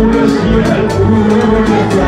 Lord, yes, Lord, yes, Lord.